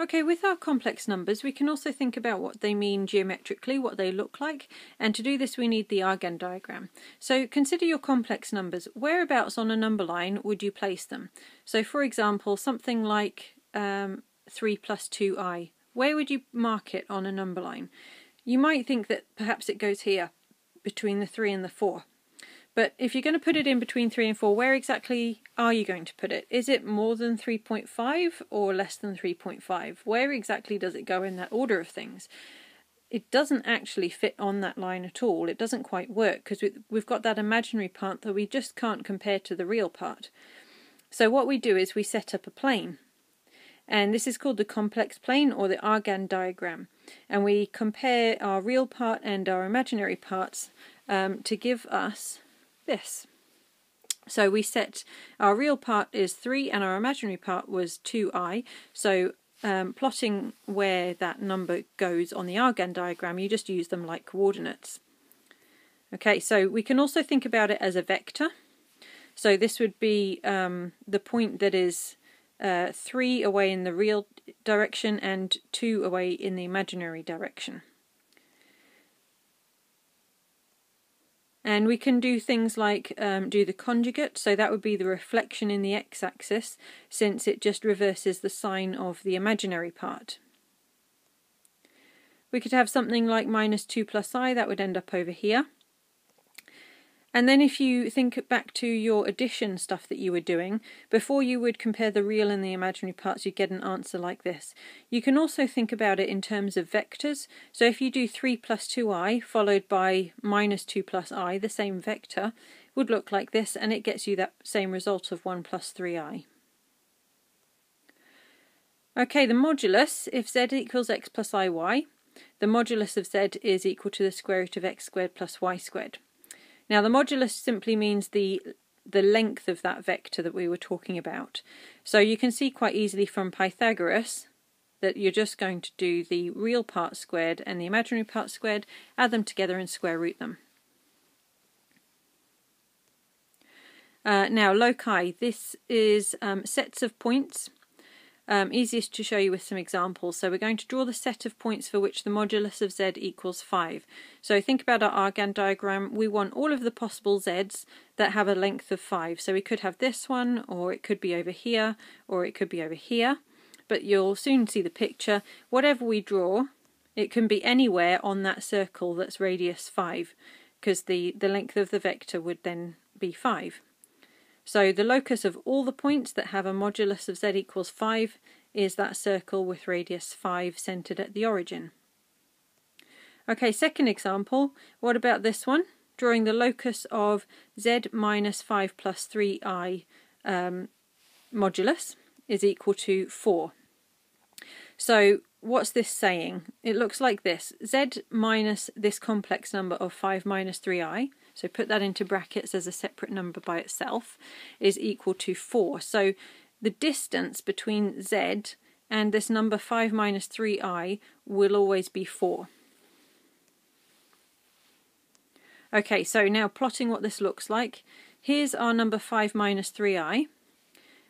Okay, with our complex numbers, we can also think about what they mean geometrically, what they look like, and to do this we need the Argand diagram. So consider your complex numbers. Whereabouts on a number line would you place them? So for example, something like um, 3 plus 2i. Where would you mark it on a number line? You might think that perhaps it goes here, between the 3 and the 4. But if you're going to put it in between 3 and 4, where exactly are you going to put it? Is it more than 3.5 or less than 3.5? Where exactly does it go in that order of things? It doesn't actually fit on that line at all. It doesn't quite work because we've got that imaginary part that we just can't compare to the real part. So what we do is we set up a plane. And this is called the complex plane or the Argand diagram. And we compare our real part and our imaginary parts um, to give us this. So we set our real part is 3 and our imaginary part was 2i. So um, plotting where that number goes on the Argand diagram, you just use them like coordinates. Okay, so we can also think about it as a vector. So this would be um, the point that is uh, 3 away in the real direction and 2 away in the imaginary direction. And we can do things like um, do the conjugate, so that would be the reflection in the x-axis, since it just reverses the sign of the imaginary part. We could have something like minus 2 plus i, that would end up over here. And then if you think back to your addition stuff that you were doing, before you would compare the real and the imaginary parts, you'd get an answer like this. You can also think about it in terms of vectors. So if you do 3 plus 2i followed by minus 2 plus i, the same vector, would look like this, and it gets you that same result of 1 plus 3i. Okay, the modulus, if z equals x plus iy, the modulus of z is equal to the square root of x squared plus y squared. Now the modulus simply means the the length of that vector that we were talking about. So you can see quite easily from Pythagoras that you're just going to do the real part squared and the imaginary part squared, add them together and square root them. Uh, now loci, this is um, sets of points um, easiest to show you with some examples. So we're going to draw the set of points for which the modulus of z equals 5. So think about our Argand diagram. We want all of the possible z's that have a length of 5. So we could have this one, or it could be over here, or it could be over here. But you'll soon see the picture. Whatever we draw, it can be anywhere on that circle that's radius 5, because the, the length of the vector would then be 5. So the locus of all the points that have a modulus of z equals 5 is that circle with radius 5 centred at the origin. Okay, second example, what about this one? Drawing the locus of z minus 5 plus 3i um, modulus is equal to 4. So what's this saying? It looks like this. z minus this complex number of 5 minus 3i so put that into brackets as a separate number by itself, is equal to 4. So the distance between z and this number 5 minus 3i will always be 4. Okay, so now plotting what this looks like. Here's our number 5 minus 3i.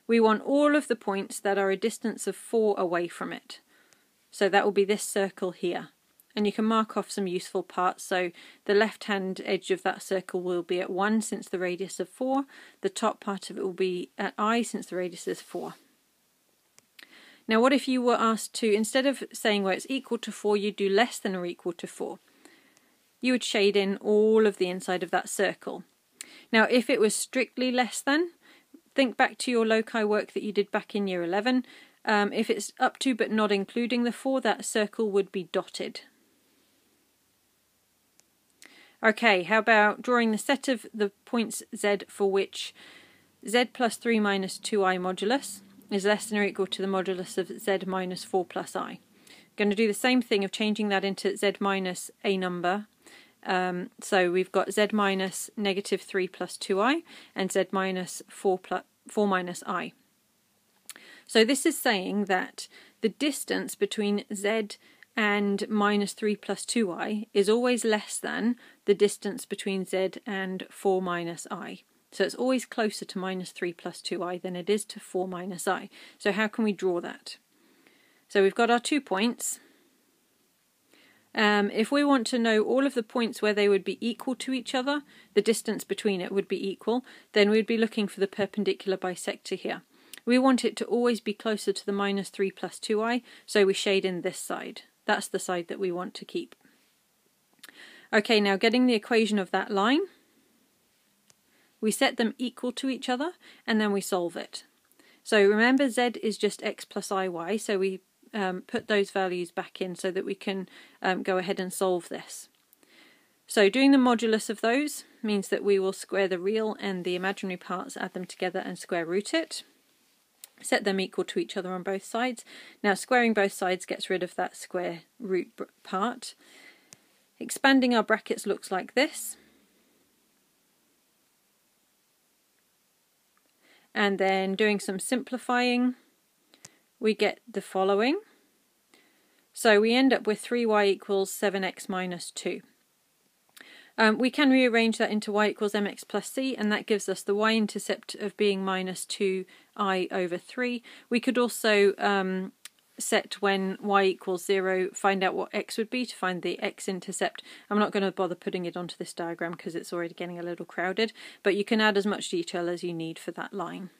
We want all of the points that are a distance of 4 away from it. So that will be this circle here and you can mark off some useful parts. So the left hand edge of that circle will be at 1 since the radius of 4, the top part of it will be at i since the radius is 4. Now what if you were asked to, instead of saying where it's equal to 4, you do less than or equal to 4? You would shade in all of the inside of that circle. Now if it was strictly less than, think back to your loci work that you did back in year 11. Um, if it's up to but not including the 4, that circle would be dotted. Okay, how about drawing the set of the points z for which z plus 3 minus 2i modulus is less than or equal to the modulus of z minus 4 plus i. Going to do the same thing of changing that into z minus a number. Um, so we've got z minus negative 3 plus 2i and z minus 4, plus, 4 minus i. So this is saying that the distance between z and minus 3 plus 2i is always less than the distance between z and 4 minus i. So it's always closer to minus 3 plus 2i than it is to 4 minus i. So how can we draw that? So we've got our two points. Um, if we want to know all of the points where they would be equal to each other, the distance between it would be equal, then we'd be looking for the perpendicular bisector here. We want it to always be closer to the minus 3 plus 2i, so we shade in this side. That's the side that we want to keep. Okay, now getting the equation of that line, we set them equal to each other, and then we solve it. So remember z is just x plus iy, so we um, put those values back in so that we can um, go ahead and solve this. So doing the modulus of those means that we will square the real and the imaginary parts, add them together and square root it. Set them equal to each other on both sides. Now squaring both sides gets rid of that square root part. Expanding our brackets looks like this. And then doing some simplifying we get the following. So we end up with 3y equals 7x minus 2. Um, we can rearrange that into y equals mx plus c, and that gives us the y-intercept of being minus 2i over 3. We could also um, set when y equals 0, find out what x would be to find the x-intercept. I'm not going to bother putting it onto this diagram because it's already getting a little crowded, but you can add as much detail as you need for that line.